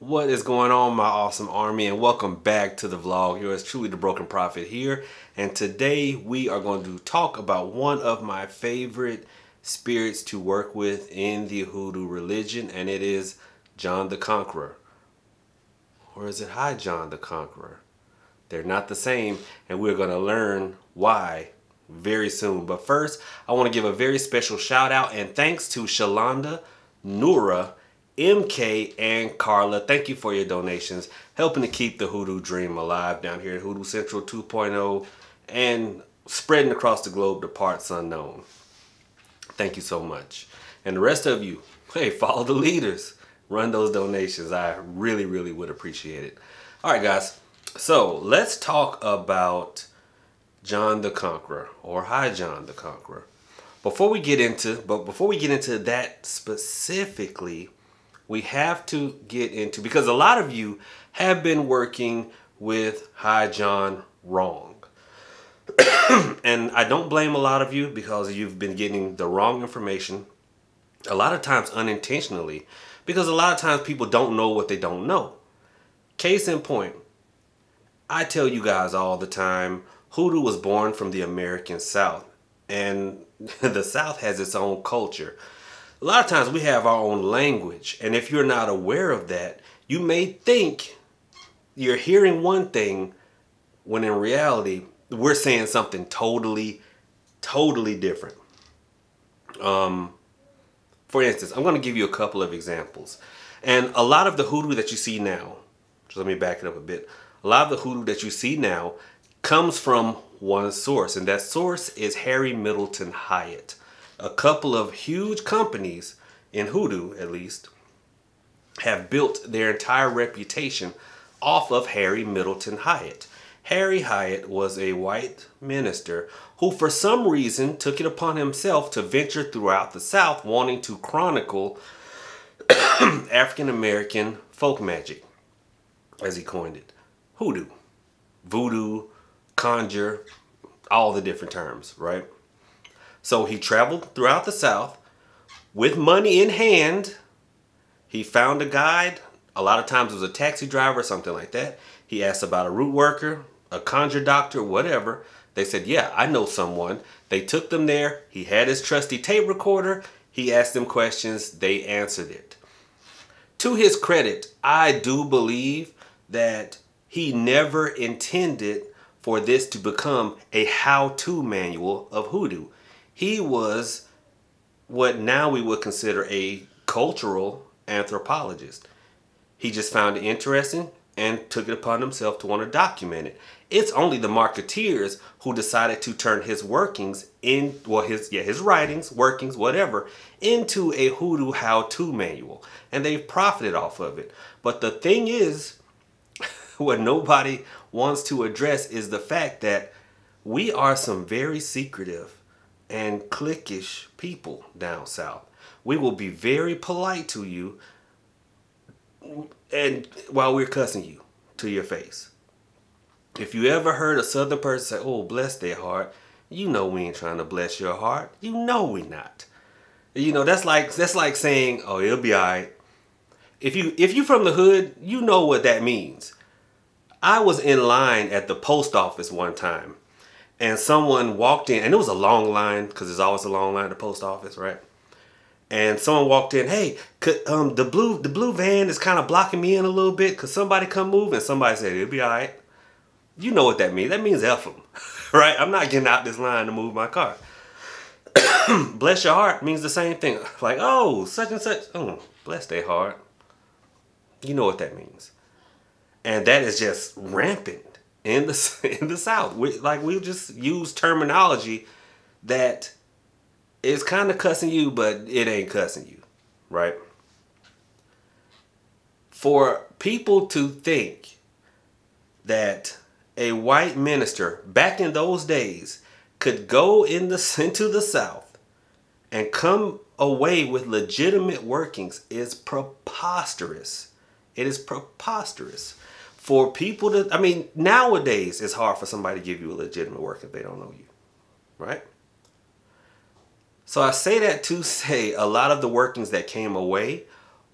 What is going on, my awesome army, and welcome back to the vlog. Yours truly, the Broken Prophet here, and today we are going to talk about one of my favorite spirits to work with in the Hoodoo religion, and it is John the Conqueror. Or is it High John the Conqueror? They're not the same, and we're going to learn why very soon. But first, I want to give a very special shout out and thanks to Shalonda, Nura, MK, and Carla. Thank you for your donations, helping to keep the Hoodoo Dream alive down here at Hoodoo Central 2.0 and spreading across the globe to parts unknown. Thank you so much. And the rest of you, hey, follow the leaders. Run those donations. I really, really would appreciate it. All right, guys. So let's talk about John the Conqueror or High John the Conqueror. Before we get into, but before we get into that specifically, we have to get into because a lot of you have been working with High John wrong. and I don't blame a lot of you because you've been getting the wrong information a lot of times unintentionally because a lot of times people don't know what they don't know. Case in point, I tell you guys all the time, Hoodoo was born from the American South and the South has its own culture a lot of times we have our own language. And if you're not aware of that, you may think you're hearing one thing when in reality, we're saying something totally, totally different. Um, for instance, I'm going to give you a couple of examples. And a lot of the hoodoo that you see now, just let me back it up a bit. A lot of the hoodoo that you see now comes from one source, and that source is Harry Middleton Hyatt a couple of huge companies in hoodoo at least have built their entire reputation off of Harry Middleton Hyatt. Harry Hyatt was a white minister who for some reason took it upon himself to venture throughout the South wanting to chronicle African American folk magic, as he coined it. Hoodoo, voodoo, conjure, all the different terms, right? So he traveled throughout the South with money in hand. He found a guide. A lot of times it was a taxi driver or something like that. He asked about a root worker, a conjure doctor, whatever. They said, Yeah, I know someone. They took them there. He had his trusty tape recorder. He asked them questions. They answered it. To his credit, I do believe that he never intended for this to become a how to manual of hoodoo. He was what now we would consider a cultural anthropologist. He just found it interesting and took it upon himself to want to document it. It's only the marketeers who decided to turn his workings in well his yeah his writings, workings, whatever, into a hoodoo how-to manual. And they've profited off of it. But the thing is, what nobody wants to address is the fact that we are some very secretive and cliquish people down south. We will be very polite to you and while we're cussing you to your face. If you ever heard a southern person say, oh, bless their heart, you know we ain't trying to bless your heart. You know we not. You know, that's like that's like saying, oh, it'll be alright. If you if you from the hood, you know what that means. I was in line at the post office one time and someone walked in, and it was a long line because there's always a long line at the post office, right? And someone walked in, hey, could, um, the blue the blue van is kind of blocking me in a little bit. Could somebody come move? And somebody said it'll be all right. You know what that means? That means F them, right? I'm not getting out this line to move my car. bless your heart means the same thing. Like, oh, such and such. Oh, bless their heart. You know what that means. And that is just rampant in the in the South. We, like we just use terminology that is kind of cussing you, but it ain't cussing you, right? For people to think that a white minister back in those days could go in the into the South and come away with legitimate workings is preposterous. It is preposterous for people to, I mean, nowadays it's hard for somebody to give you a legitimate work if they don't know you, right? So I say that to say a lot of the workings that came away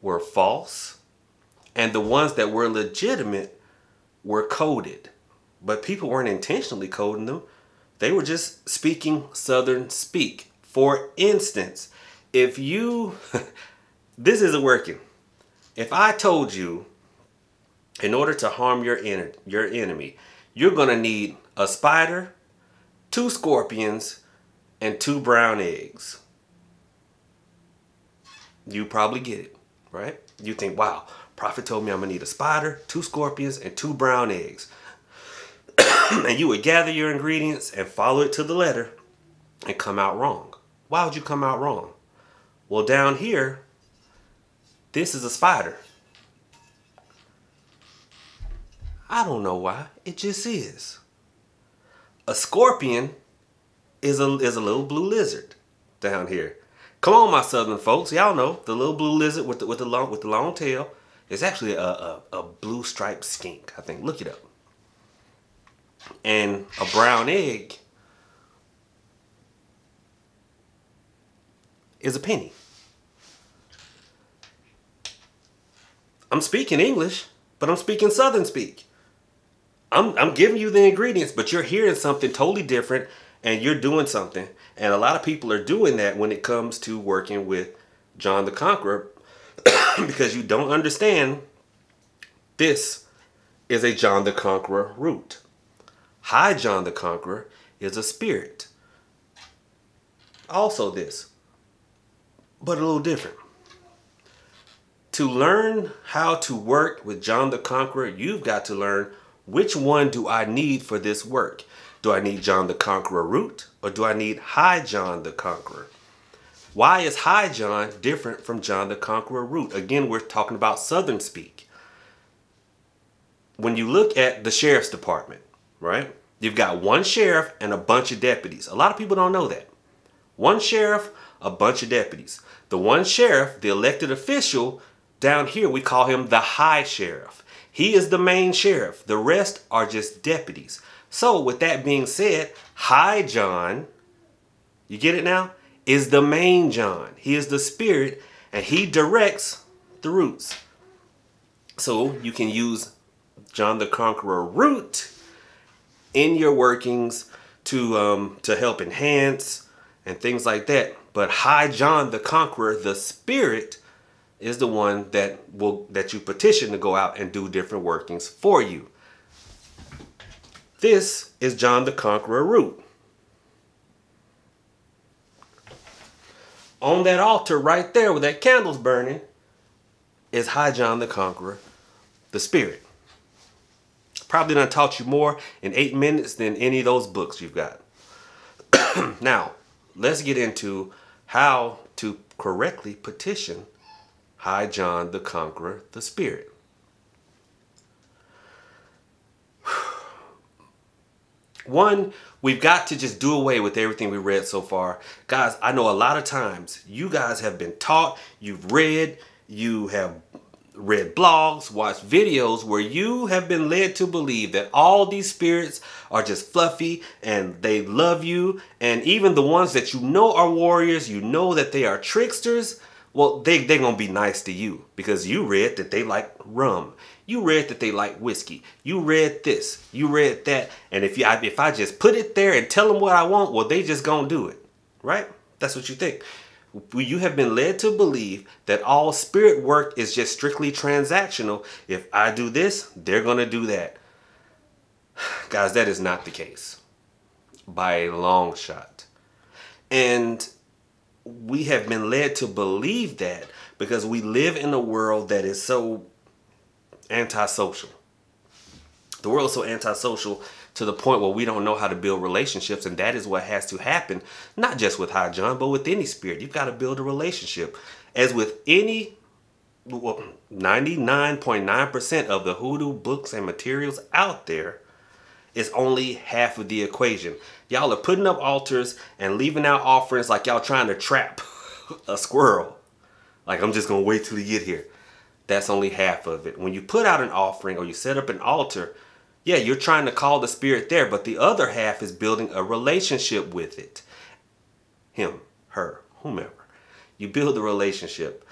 were false, And the ones that were legitimate were coded. But people weren't intentionally coding them. They were just speaking Southern speak. For instance, if you, this isn't working. If I told you, in order to harm your, en- your enemy, you're going to need a spider, two scorpions, and two brown eggs. You probably get it, right? You think, wow, prophet told me I'm going to need a spider, two scorpions, and two brown eggs. and you would gather your ingredients and follow it to the letter and come out wrong. Why would you come out wrong? Well, down here, this is a spider. I don't know why. It just is. A scorpion is a is a little blue lizard down here. Come on, my southern folks, y'all know the little blue lizard with the with the long with the long tail. It's actually a, a, a blue striped skink. I think. Look it up. And a brown egg is a penny. I'm speaking English, but I'm speaking Southern speak. I'm, I'm giving you the ingredients, but you're hearing something totally different and you're doing something. And a lot of people are doing that when it comes to working with John the Conqueror because you don't understand this is a John the Conqueror root. High John the Conqueror is a spirit. Also, this, but a little different. To learn how to work with John the Conqueror, you've got to learn which one do I need for this work. Do I need John the Conqueror root or do I need High John the Conqueror? Why is High John different from John the Conqueror root? Again, we're talking about Southern speak. When you look at the sheriff's department, right? You've got one sheriff and a bunch of deputies. A lot of people don't know that. One sheriff, a bunch of deputies. The one sheriff, the elected official, down here, we call him the high sheriff. He is the main sheriff. The rest are just deputies. So, with that being said, High John, you get it now, is the main John. He is the spirit and he directs the roots. So, you can use John the Conqueror root in your workings to um, to help enhance and things like that. But High John the Conqueror, the spirit, is the one that will that you petition to go out and do different workings for you. This is John the Conqueror root. On that altar right there with that candle's burning is High John the Conqueror, the spirit. Probably done taught you more in eight minutes than any of those books you've got. now, let's get into how to correctly petition High John the Conqueror, the Spirit. One, we've got to just do away with everything we read so far. Guys, I know a lot of times you guys have been taught, you've read, you have read blogs, watched videos where you have been led to believe that all these spirits are just fluffy and they love you. And even the ones that you know are warriors, you know that they are tricksters well, they they're gonna be nice to you because you read that they like rum. You read that they like whiskey. You read this. You read that. And if you I, if I just put it there and tell them what I want, well, they just gonna do it, right? That's what you think. You have been led to believe that all spirit work is just strictly transactional. If I do this, they're gonna do that. Guys, that is not the case by a long shot. And we have been led to believe that because we live in a world that is so antisocial. The world is so antisocial to the point where we don't know how to build relationships, and that is what has to happen, not just with High John, but with any spirit. You've got to build a relationship. As with any 99.9% of the hoodoo books and materials out there, is only half of the equation. Y'all are putting up altars and leaving out offerings like y'all trying to trap a squirrel. Like I'm just gonna wait till you get here. That's only half of it. When you put out an offering or you set up an altar, yeah, you're trying to call the spirit there, but the other half is building a relationship with it. Him, her, whomever. You build the relationship.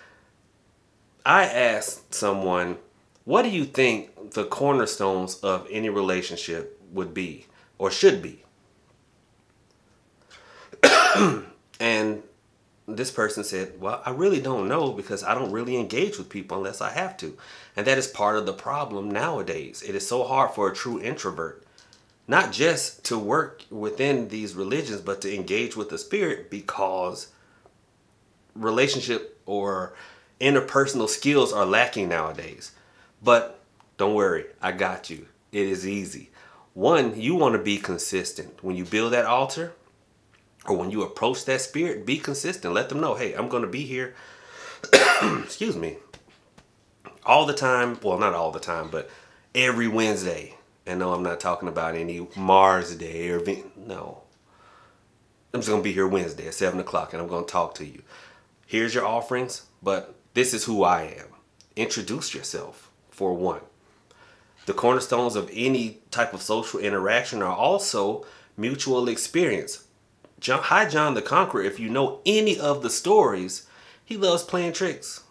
I asked someone What do you think the cornerstones of any relationship would be or should be? and this person said, Well, I really don't know because I don't really engage with people unless I have to. And that is part of the problem nowadays. It is so hard for a true introvert not just to work within these religions, but to engage with the spirit because relationship or interpersonal skills are lacking nowadays. But don't worry, I got you. It is easy. One, you want to be consistent. When you build that altar or when you approach that spirit, be consistent. Let them know, hey, I'm going to be here. Excuse me. All the time. Well, not all the time, but every Wednesday. And no, I'm not talking about any Mars Day or no. I'm just gonna be here Wednesday at seven o'clock, and I'm gonna talk to you. Here's your offerings, but this is who I am. Introduce yourself for one. The cornerstones of any type of social interaction are also mutual experience. John, High, John the Conqueror. If you know any of the stories, he loves playing tricks,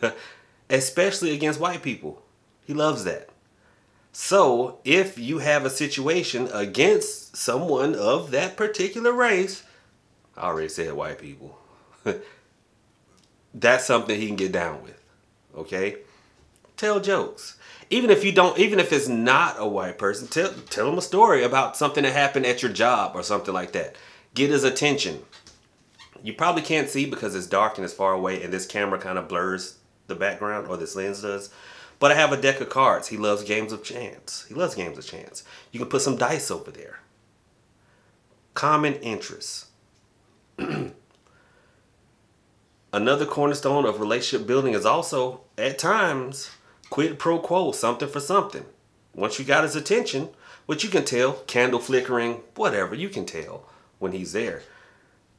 especially against white people. He loves that. So, if you have a situation against someone of that particular race, I already said white people, that's something he can get down with. Okay? Tell jokes. Even if you don't, even if it's not a white person, tell, tell him a story about something that happened at your job or something like that. Get his attention. You probably can't see because it's dark and it's far away and this camera kind of blurs the background or this lens does. But I have a deck of cards. He loves games of chance. He loves games of chance. You can put some dice over there. Common interests. Another cornerstone of relationship building is also, at times, quid pro quo, something for something. Once you got his attention, which you can tell, candle flickering, whatever, you can tell when he's there.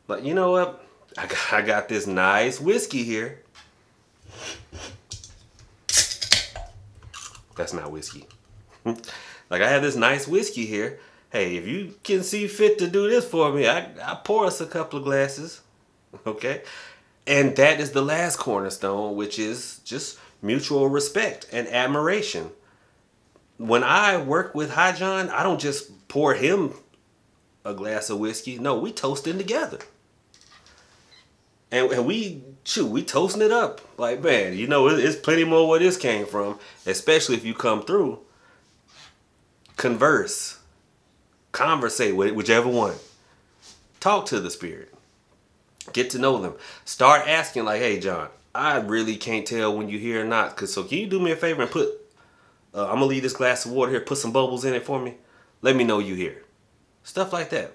But you know what? I got, I got this nice whiskey here. That's not whiskey. like I have this nice whiskey here. Hey, if you can see fit to do this for me, I, I pour us a couple of glasses. Okay? And that is the last cornerstone, which is just mutual respect and admiration. When I work with High John, I don't just pour him a glass of whiskey. No, we toasting together. And, and we shoot, we toasting it up. Like, man, you know, it's plenty more where this came from, especially if you come through. Converse, conversate with whichever one. Talk to the spirit. Get to know them. Start asking, like, hey, John, I really can't tell when you here or not. Cause so can you do me a favor and put, uh, I'm gonna leave this glass of water here, put some bubbles in it for me. Let me know you here. Stuff like that.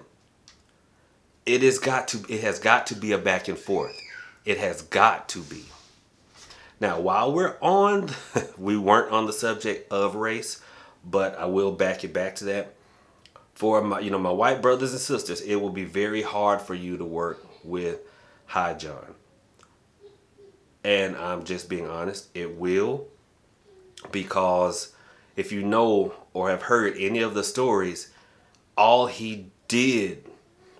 It has got to, it has got to be a back and forth. It has got to be. Now, while we're on, we weren't on the subject of race, but I will back it back to that. For my, you know, my white brothers and sisters, it will be very hard for you to work with High John. And I'm just being honest, it will because if you know or have heard any of the stories, all he did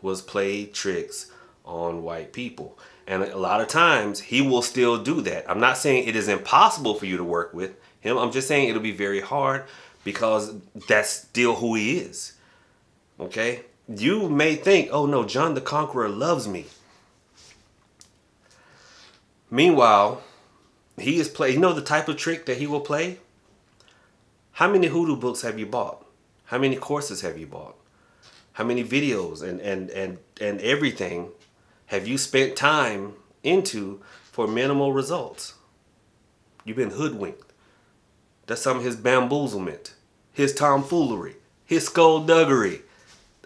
was play tricks on white people. And a lot of times he will still do that. I'm not saying it is impossible for you to work with him. I'm just saying it'll be very hard because that's still who he is. Okay? You may think, oh no, John the Conqueror loves me. Meanwhile, he is play. You know the type of trick that he will play? How many hoodoo books have you bought? How many courses have you bought? How many videos and, and, and, and everything have you spent time into for minimal results? You've been hoodwinked. That's some of his bamboozlement, his tomfoolery, his skullduggery,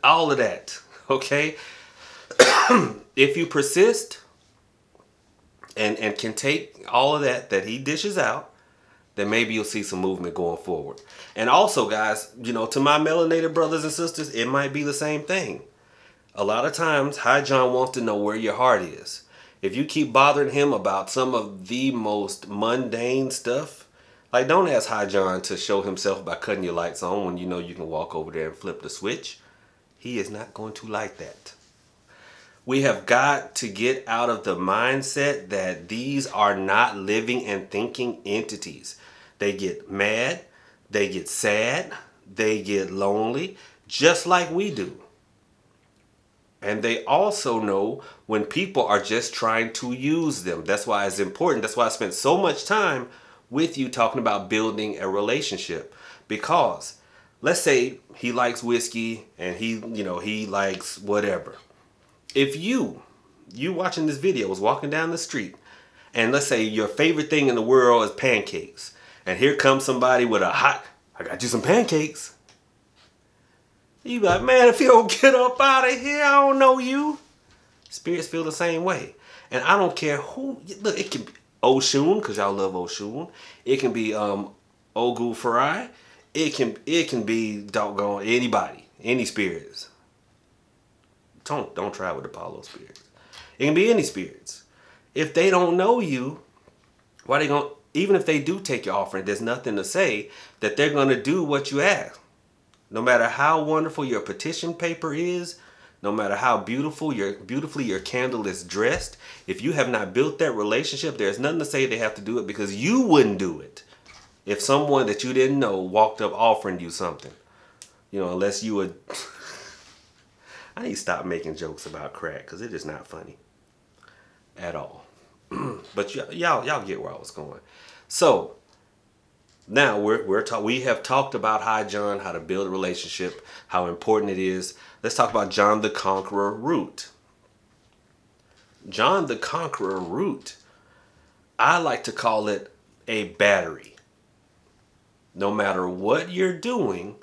all of that. Okay? if you persist and, and can take all of that that he dishes out, then maybe you'll see some movement going forward. And also, guys, you know, to my melanated brothers and sisters, it might be the same thing. A lot of times, High John wants to know where your heart is. If you keep bothering him about some of the most mundane stuff, like don't ask High John to show himself by cutting your lights on when you know you can walk over there and flip the switch. He is not going to like that. We have got to get out of the mindset that these are not living and thinking entities. they get mad, they get sad, they get lonely, just like we do. And they also know when people are just trying to use them. That's why it's important. That's why I spent so much time with you talking about building a relationship. Because let's say he likes whiskey and he, you know, he likes whatever. If you, you watching this video was walking down the street and let's say your favorite thing in the world is pancakes and here comes somebody with a hot, I got you some pancakes. You like, man, if you don't get up out of here, I don't know you. Spirits feel the same way. And I don't care who, look, it can be Oshun, because y'all love Oshun. It can be um, Ogou Feray. It can, it can be doggone anybody, any spirits. Don't, don't try with a Palo spirits. It can be any spirits. If they don't know you, why they going even if they do take your offering, there's nothing to say that they're to do what you ask. No matter how wonderful your petition paper is, no matter how beautiful your beautifully your candle is dressed, if you have not built that relationship, there's nothing to say they have to do it because you wouldn't do it. If someone that you didn't know walked up offering you something, you know, unless you would. I need to stop making jokes about crack because it is not funny at all. but y'all, y'all get where I was going. So now we're, we're talk, we have talked about High John, how to build a relationship, how important it is. Let's talk about John the Conqueror root. John the Conqueror root, I like to call it a battery. No matter what you're doing,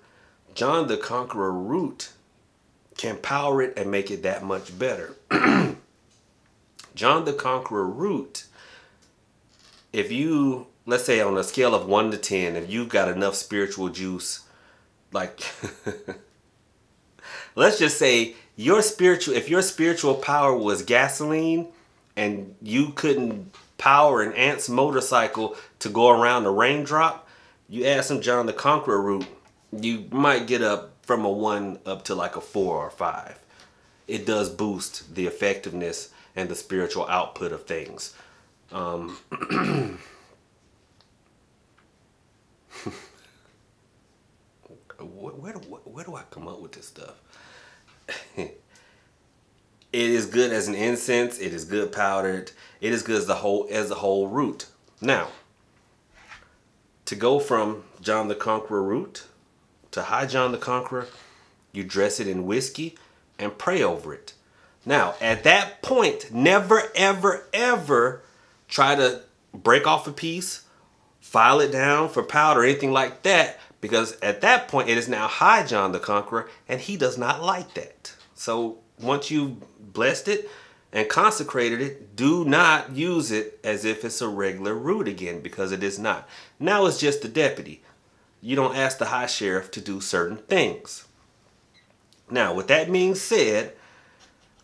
John the Conqueror root can power it and make it that much better. John the Conqueror root, if you, let's say on a scale of 1 to 10, if you've got enough spiritual juice, like, let's just say your spiritual, if your spiritual power was gasoline and you couldn't power an ant's motorcycle to go around a raindrop, you add some John the Conqueror root, you might get up from a 1 up to like a 4 or 5. It does boost the effectiveness and the spiritual output of things. Um, where, do, where do I come up with this stuff? it is good as an incense. It is good powdered. It is good as the whole as the whole root. Now, to go from John the Conqueror root to High John the Conqueror, you dress it in whiskey and pray over it. Now, at that point, never, ever, ever try to break off a piece, file it down for powder, anything like that, because at that point, it is now High John the Conqueror, and he does not like that. So once you blessed it and consecrated it, do not use it as if it's a regular root again, because it is not. Now it's just the deputy. You don't ask the high sheriff to do certain things. Now, with that being said,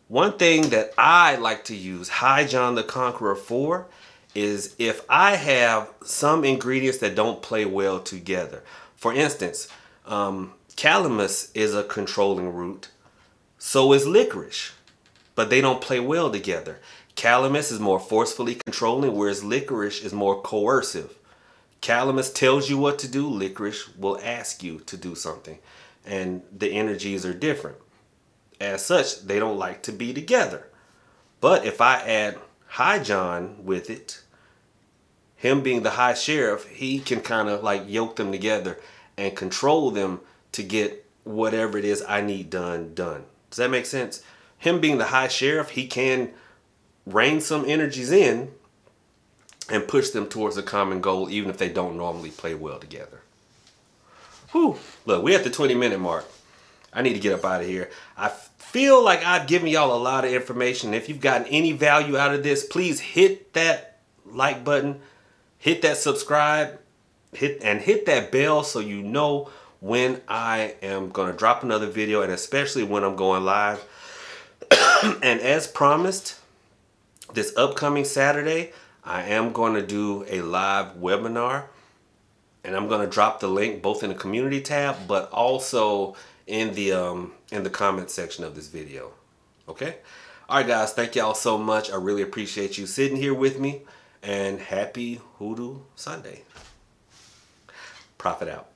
one thing that I like to use High John the Conqueror for is if I have some ingredients that don't play well together. For instance, um, calamus is a controlling root, so is licorice, but they don't play well together. Calamus is more forcefully controlling, whereas licorice is more coercive. Calamus tells you what to do, licorice will ask you to do something, and the energies are different. As such, they don't like to be together. But if I add High John with it, him being the high sheriff, he can kind of like yoke them together and control them to get whatever it is I need done done. Does that make sense? Him being the high sheriff, he can rein some energies in and push them towards a common goal even if they don't normally play well together. Whew. Look, we're at the 20 minute mark. I need to get up out of here. I feel like I've given y'all a lot of information. If you've gotten any value out of this, please hit that like button, hit that subscribe, hit and hit that bell so you know when I am going to drop another video and especially when I'm going live. and as promised, this upcoming Saturday, I am going to do a live webinar and I'm going to drop the link both in the community tab but also in the um, in the comment section of this video. Okay? Alright guys, thank y'all so much. I really appreciate you sitting here with me and happy Hoodoo Sunday. Prophet out.